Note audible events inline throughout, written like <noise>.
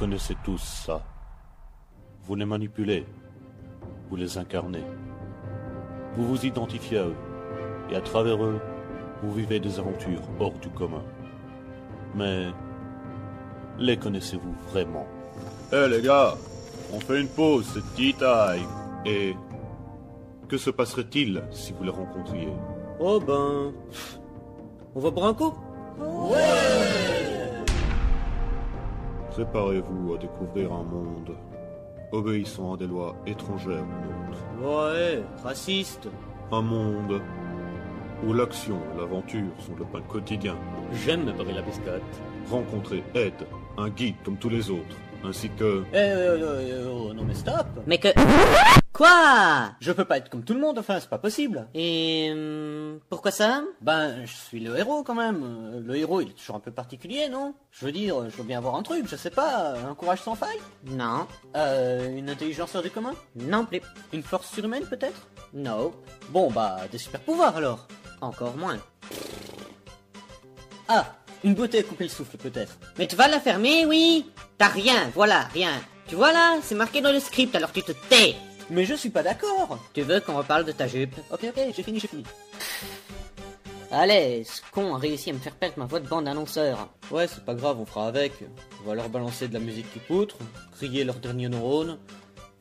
connaissez tous ça. Vous les manipulez. Vous les incarnez. Vous vous identifiez à eux. Et à travers eux, vous vivez des aventures hors du commun. Mais les connaissez-vous vraiment? Eh les gars, on fait une pause, c'est tea time. Et que se passerait-il si vous les rencontriez? Oh ben... On va boire un coup? Préparez-vous à découvrir un monde obéissant à des lois étrangères aux nôtres. Ouais, raciste. Un monde où l'action et l'aventure sont le pain quotidien. J'aime me barrer la biscotte. Rencontrez Ed, un geek comme tous les autres, ainsi que... Eh, euh, euh, oh, non mais stop Mais que... Quoi Je peux pas être comme tout le monde, enfin c'est pas possible. Et... hum, pourquoi ça? Ben, je suis le héros quand même. Euh, Le héros, il est toujours un peu particulier, non? Je veux dire, je veux bien avoir un truc, je sais pas, un courage sans faille? Non. Euh, une intelligence hors du commun? Non plus. Une force surhumaine peut-être? No. Bon bah, des super pouvoirs alors Encore moins. Ah, une beauté à couper le souffle peut-être Mais tu vas la fermer, oui? T'as rien, voilà, rien. Tu vois là, c'est marqué dans le script, alors tu te tais. Mais je suis pas d'accord Tu veux qu'on reparle de ta jupe? Ok, ok, j'ai fini, j'ai fini. Allez, ce con a réussi à me faire perdre ma voix de bande annonceur? Ouais, c'est pas grave, on fera avec. On va leur balancer de la musique qui poutre, crier leurs derniers neurones,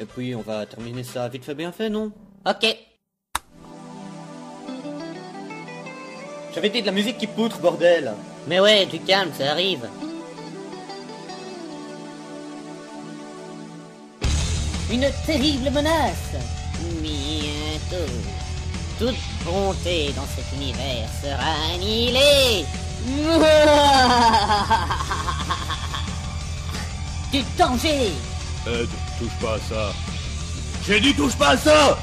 et puis on va terminer ça vite fait bien fait, non? Ok. J'avais dit de la musique qui poutre, bordel Mais ouais, du calme, ça arrive. Une terrible menace. Bientôt, toute bonté dans cet univers sera annihilée. <laughs> Du danger. Ed, touche pas à ça. J'ai dit touche pas à ça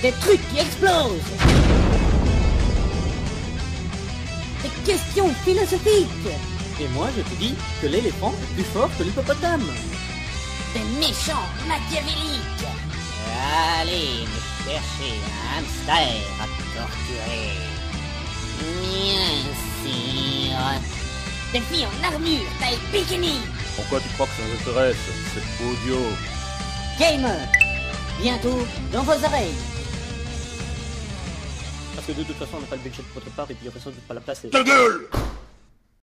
Des trucs qui explosent. Des questions philosophiques. Et moi, je te dis que l'éléphant est plus fort que l'hippopotame. Des méchants machiavéliques. Allez me chercher un hamster à torturer. Bien sûr. Des filles en armure taille bikini. Pourquoi tu crois que ça nous intéresse C'est audio? Gamer. Bientôt dans vos oreilles. Parce que de toute façon, on n'a pas le budget de votre part, et puis il doute pas la place. et- Ta gueule